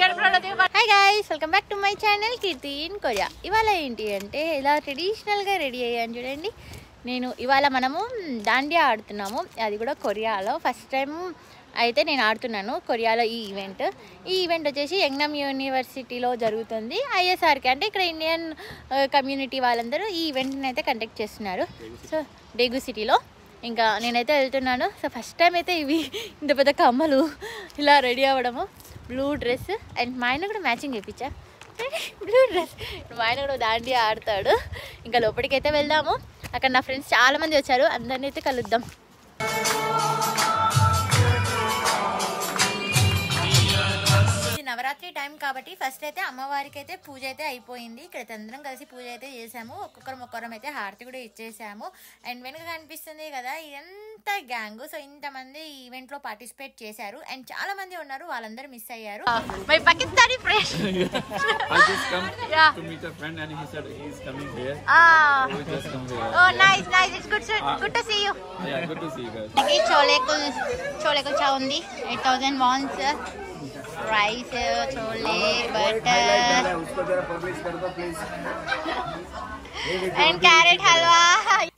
Hi guys welcome back to my channel Keerthi in Korea ఇవాళ ఏంటి అంటే ఇలా ట్రెడిషనల్గా రెడీ అయ్యాను చూడండి. నేను ఇవాళ మనము దాండియా ఆడుతున్నాము. అది కూడా కొరియాలో. ఫస్ట్ టైం అయితే నేను ఆడుతున్నాను కొరియాలో ఈ ఈవెంట్ ఈ ఈవెంట్ వచ్చేసి యంగ్నమ్ యూనివర్సిటీలో జరుగుతుంది. ఐఎస్ఆర్కి అంటే ఇక్కడ ఇండియన్ కమ్యూనిటీ వాళ్ళందరూ ఈ ఈవెంట్ని అయితే కండక్ట్ చేస్తున్నారు. సో డేగు సిటీలో ఇంకా నేనైతే వెళ్తున్నాను. సో ఫస్ట్ టైం అయితే ఇవి ఇంత పెద్ద కమ్మలు ఇలా రెడీ అవ్వడము. బ్లూ డ్రెస్ అండ్ మా ఆయన కూడా మ్యాచింగ్ చేయించా బ్లూ డ్రెస్ మా ఆయన కూడా దాండి ఆడతాడు. ఇంకా లోపలికైతే వెళ్దాము. అక్కడ నా ఫ్రెండ్స్ చాలా మంది వచ్చారు. అందరినీ అయితే కలుద్దాం. నవరాత్రి టైం కాబట్టి ఫస్ట్ అయితే అమ్మవారికి అయితే పూజ అయితే అయిపోయింది. ఇక్కడ అందరం కలిసి పూజ అయితే చేసాము. ఒక్కొక్కరం ఒక్కొక్కరం అయితే హారతి కూడా ఇచ్చేసాము. అండ్ వెనుక కనిపిస్తుంది కదా ఇదంతా గ్యాంగ్ సో ఇంతమంది ఈ ఈవెంట్లో పార్టిసిపేట్ చేశారు. అండ్ చాలా మంది ఉన్నారు వాళ్ళందరూ మిస్ అయ్యారు. My Pakistani friend I just come Yeah. to meet a friend and he said he's coming here. We just come here. Oh nice nice it's good good to see you Yeah, good to see you guys. మనకి చోలే కుల్ rice chole butter उसको जरा publish कर दो please and carrot halwa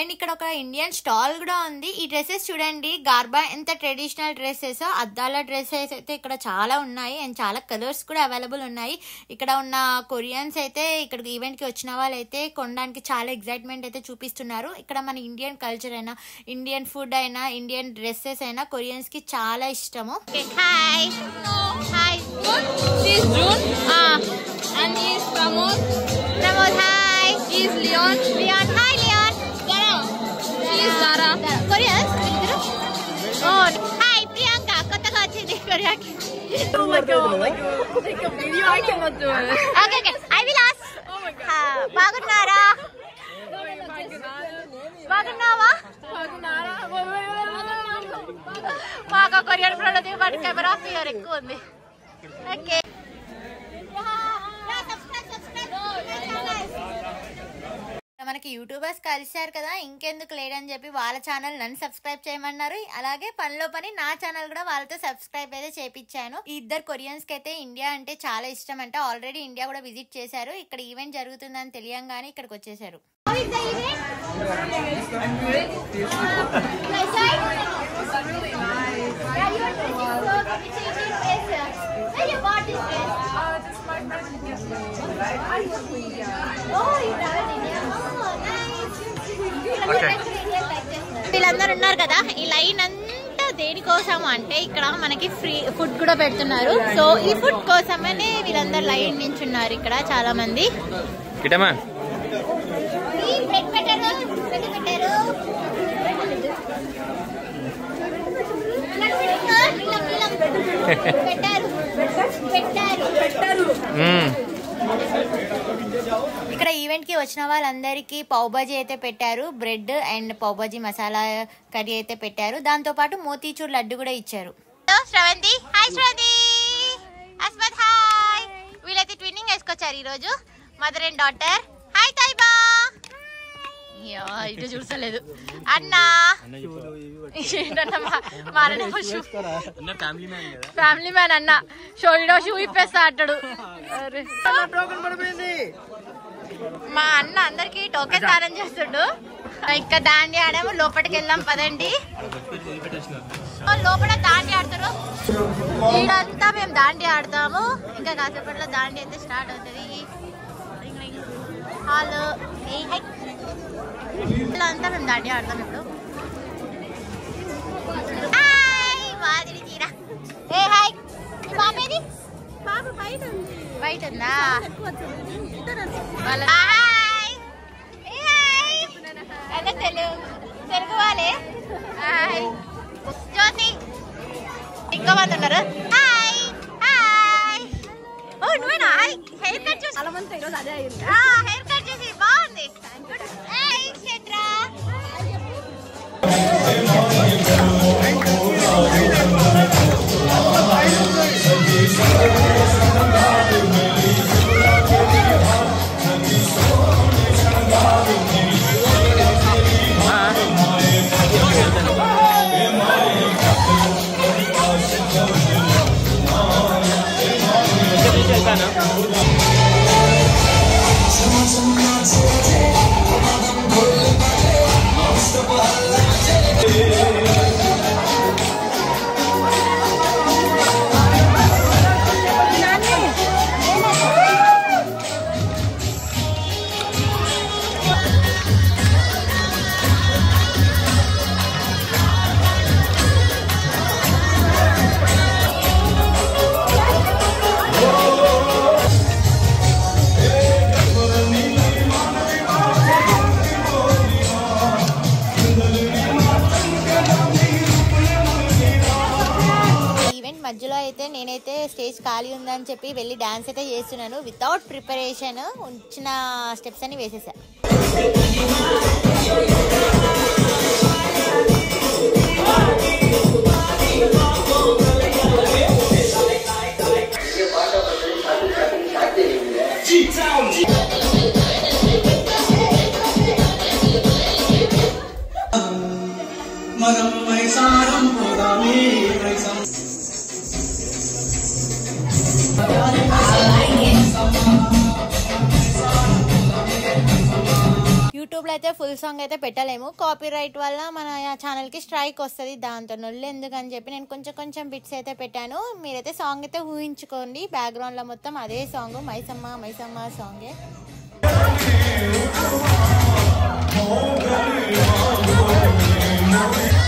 and ఇక్కడ ఒక Indian stall కూడా ఉంది. ఈ డ్రెస్సెస్ చూడండి. గార్బా ఎంత ట్రెడిషనల్ డ్రెస్సెస్ అద్దాల డ్రెస్సెస్ అయితే ఇక్కడ చాలా ఉన్నాయి. అండ్ చాలా కలర్స్ కూడా అవైలబుల్ ఉన్నాయి. ఇక్కడ ఉన్న కొరియన్స్ అయితే ఇక్కడ ఈవెంట్కి వచ్చిన వాళ్ళు అయితే కొనడానికి చాలా ఎగ్జైట్మెంట్ అయితే చూపిస్తున్నారు. ఇక్కడ మన ఇండియన్ కల్చర్ అయినా ఇండియన్ ఫుడ్ అయినా ఇండియన్ డ్రెస్సెస్ అయినా కొరియన్స్కి చాలా ఇష్టము. Hi hi Pramod. Pramod hi He is Leon. Leon hi Leon Zara. She is Zara. Koreans వీళ్ళిద్దరు ఓ హాయ్ ప్రియాంక కొత్తగా వచ్చింది కొరియాకి Like a video I cannot do it. Okay okay I will ask బాగున్నారా బాగున్నావా మాకు కొరియన్ ప్రోడక్ట్ వాటి camera fear ఎక్కువ ఉంది okay మనకి యూట్యూబర్స్ కలిశారు కదా ఇంకెందుకు లేడని చెప్పి వాళ్ళ ఛానల్ నన్ను సబ్స్క్రైబ్ చేయమన్నారు. అలాగే పనిలో పని నా ఛానల్ కూడా వాళ్ళతో సబ్స్క్రైబ్ అయితే చేపించాను. ఈ ఇద్దరు కొరియన్స్కి అయితే ఇండియా అంటే చాలా ఇష్టం అంటే. ఆల్రెడీ ఇండియా కూడా విజిట్ చేశారు. ఇక్కడ ఈవెంట్ జరుగుతుందని తెలియంగానే ఇక్కడికి వచ్చేసారు వీళ్ళందరూ ఉన్నారు కదా ఈ లైన్ అంతా దేనికోసం అంటే ఇక్కడ మనకి ఫ్రీ ఫుడ్ కూడా పెడుతున్నారు. సో ఈ ఫుడ్ కోసమనే వీళ్ళందరూ లైన్ నించున్నారు ఇక్కడ చాలా మంది పెట్టారు పెట్టారు. పెట్టారు పెట్టారు. ఇక్కడ ఈవెంట్కి వచ్చిన వాళ్ళందరికీ పావుబాజీ అయితే పెట్టారు. Bread and pav bhaji masala curry అయితే పెట్టారు. దాంతో పాటు మోతీచూర్ లడ్డు కూడా ఇచ్చారు. శ్రవంతి హాయ్ శ్రవంతి అస్మత్ హాయ్ వీళ్ళైతే ట్విన్నింగ్ వేసుకొచ్చారు ఈరోజు. మదర్ అండ్ డాటర్ ఇటు చూసలేదు అన్నా! ఏంటన్నా మా- మారణ పశు family man కదా. ఫ్యామిలీ మ్యాన్ అన్న. షో ఇడో షూ ఇప్పేస్తా అంటాడు. మా అన్న అందరికి టోకెన్ దానం చేస్తుండు. ఇంకా దాండి ఆడాము లోపలికి వెళ్దాం పదండి. లోపల దాండి ఆడతారు ఈడంతా మేము దాండి ఆడతాము. ఇంకా కాసేపట్లో దాండి అయితే స్టార్ట్ అవుతుంది. హాల్ అంతా మేము దాండి ఆడతాం ఇప్పుడు బయట ఉంది. తెలుగు. తెలుగు వాళ్ళే. హాయ్. జ్యోతి. ఇంకో మంది ఉన్నారు. హాయ్. హాయ్. ఓ నువ్వేనా? హాయ్. హెయిర్ కట్ చూసి చాలా మంది ఈరోజు అదే అయింది హెయిర్ కట్ చేసి బాగుంది. Thank you. స్టేజ్ ఖాళీ ఉందని చెప్పి వెళ్ళి డ్యాన్స్ అయితే చేస్తున్నాను. వితౌట్ ప్రిపరేషన్ ఉంచిన స్టెప్స్ అని వేసేసా. మనం అయితే ఫుల్ సాంగ్ అయితే పెట్టలేము. కాపీ రైట్ వల్ల మన ఛానల్కి స్ట్రైక్ వస్తుంది దాంతో నొల్లు ఎందుకని చెప్పి నేను కొంచెం కొంచెం బిట్స్ అయితే పెట్టాను. మీరైతే సాంగ్ అయితే ఊహించుకోండి. బ్యాక్గ్రౌండ్లో మొత్తం అదే సాంగ్ మైసమ్మ మైసమ్మ సాంగే అండ్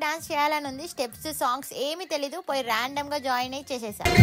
నాకు డాన్స్ చేయాలని ఉంది. స్టెప్స్ సాంగ్స్ ఏమీ తెలీదు. పోయి ర్యాండమ్గా జాయిన్ అయ్యి చేసేసాను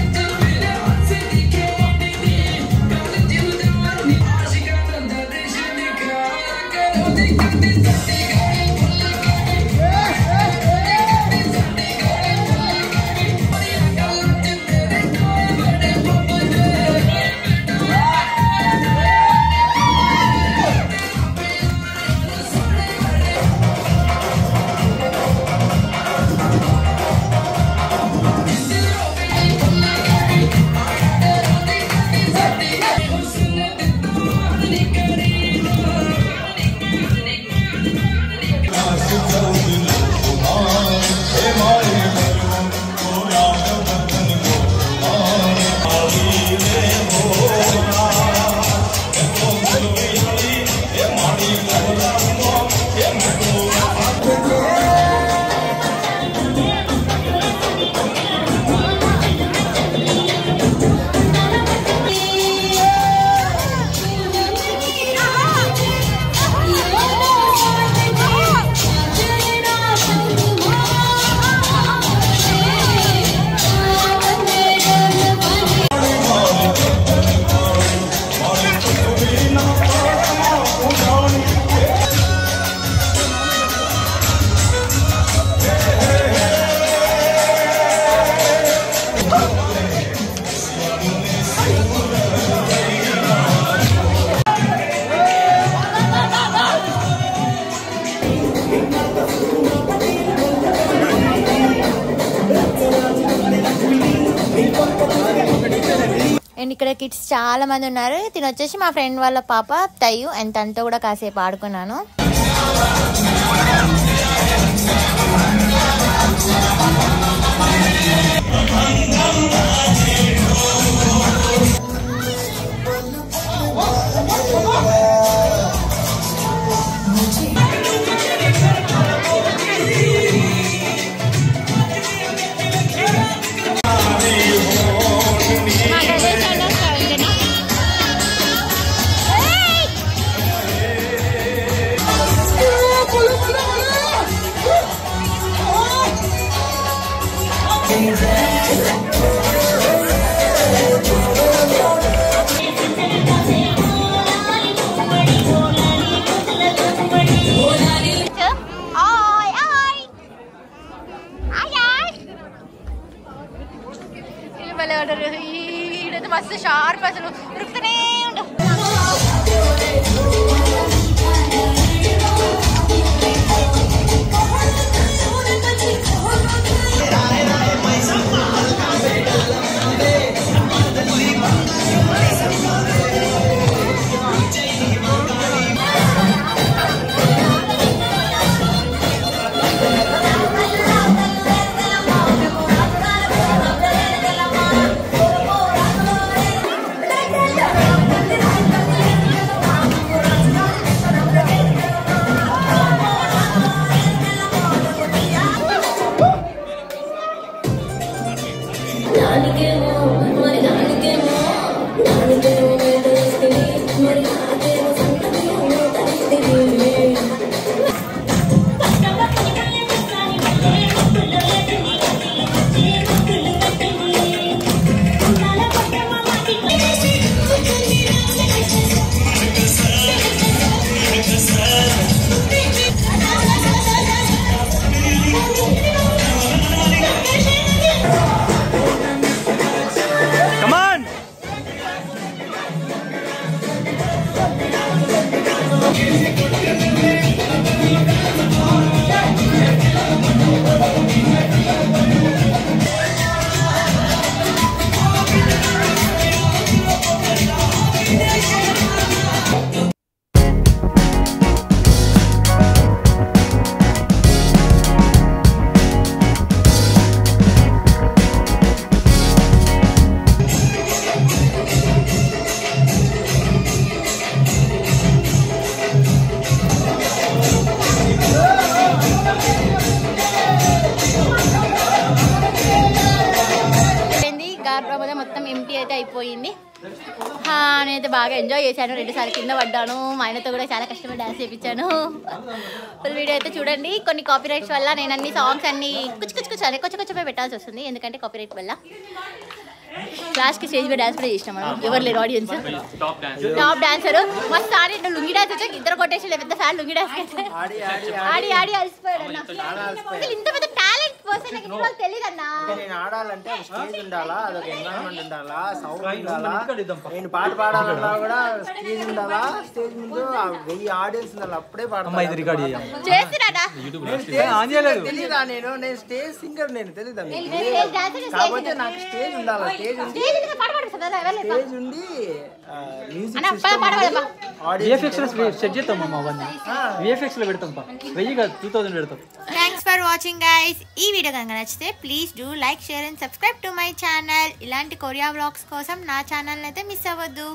కిడ్స్ చాలా మంది ఉన్నారు. తినొచ్చేసి మా ఫ్రెండ్ వాళ్ళ పాప తయ్యు అండ్ తనతో కూడా కాసేపు ఆడుకున్నాను. మస్తు షార్ప్ అసలు. ఉరుకుతూనే ఉండవు చేశాను రెండుసార్లు కింద పడ్డాను మా ఆయనతో కూడా చాలా కష్టపడి డాన్స్ చేయించాను ఫుల్ వీడియో అయితే చూడండి కొన్ని కాపీ రైట్స్ వల్ల నేను అన్ని సాంగ్స్ అన్ని కుచ్చు కుచ్చు కుచ్చు అనే కొంచెం కొంచెం పెట్టాల్సి వస్తుంది ఎందుకంటే కాపీ రైట్ వల్ల లాస్ట్కి స్టేజ్ మీద డాన్స్ కూడా చేసినాం మనం ఎవరు లేరు ఆడియన్స్. టాప్ డాన్సర్ మస్తు ఆడి లుంగి డాన్స్ వచ్చాక ఇద్దరు కొట్టేసి పెద్ద ఫ్యాన్ లుంగి డాన్స్ ఆడి ఆడి అలసిపోయాడు ఇంత పెద్ద పర్సన్ నాకు తెలియదు నేను ఆడాలంటే ఒక స్టేజ్ ఉండాలా? అదొక ఎన్వైరన్మెంట్ ఉండాలా? సౌండ్ ఉండాలా? నేను పాట పాడాలన్నా కూడా స్టేజ్ ఉండాలా? స్టేజ్ ముందు ఆ వెయ్యి ఆడియన్స్ ఉండాలి. అప్పుడే ఇది రికార్డ్ చేయలేదు. తెలీదా నేను? నేను స్టేజ్ సింగర్ నేను కాకపోతే స్టేజ్ నాకు స్టేజ్ ఉండాలా? స్టేజ్ ఉండి స్టేజ్ ఉండి మ్యూజిక్ అన్న పద పాడవాళ్ళమ్మా విఎఫ్ఎక్స్లో సెట్ చేస్తాం అమ్మా అవన్నీ. విఎఫ్ఎక్స్లో పెడతాం పా. వెయ్యి కాదు టూ థౌసండ్ పెడతాం. థ్యాంక్స్ ఫర్ వాచింగ్ గైస్ ఈ వీడియో కనుక నచ్చితే please do like share and subscribe to my channel ఇలాంటి కొరియా వ్లాగ్స్ కోసం నా ఛానల్ అయితే మిస్ అవ్వద్దు.